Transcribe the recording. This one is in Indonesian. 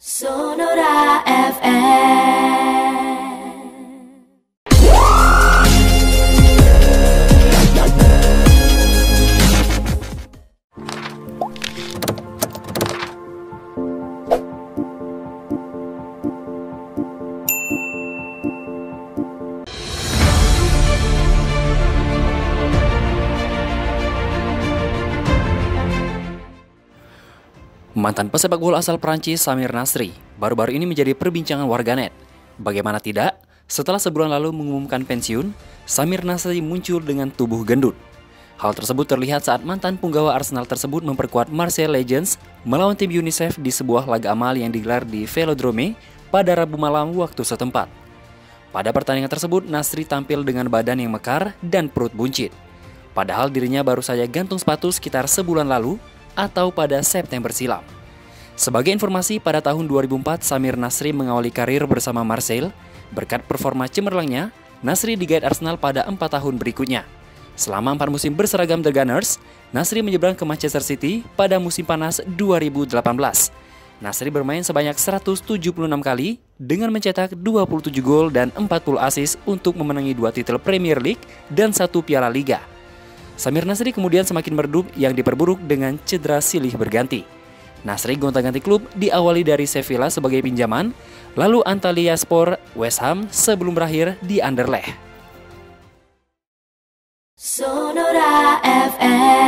Sonora FM. Mantan pesepak bola asal Prancis Samir Nasri baru-baru ini menjadi perbincangan warganet. Bagaimana tidak, setelah sebulan lalu mengumumkan pensiun, Samir Nasri muncul dengan tubuh gendut. Hal tersebut terlihat saat mantan punggawa Arsenal tersebut memperkuat Marseille Legends melawan tim UNICEF di sebuah laga amal yang digelar di Velodrome pada Rabu malam waktu setempat. Pada pertandingan tersebut, Nasri tampil dengan badan yang mekar dan perut buncit. Padahal dirinya baru saja gantung sepatu sekitar sebulan lalu atau pada September silam. Sebagai informasi, pada tahun 2004 Samir Nasri mengawali karir bersama Marseille. Berkat performa cemerlangnya, Nasri digait Arsenal pada empat tahun berikutnya. Selama empat musim berseragam The Gunners, Nasri menyeberang ke Manchester City pada musim panas 2018. Nasri bermain sebanyak 176 kali dengan mencetak 27 gol dan 40 assist untuk memenangi dua titel Premier League dan satu Piala Liga. Samir Nasri kemudian semakin meredup yang diperburuk dengan cedera silih berganti. Nasri gonta-ganti klub diawali dari Sevilla sebagai pinjaman, lalu Antalya Sport, West Ham sebelum berakhir di Anderlecht. Sonora FM.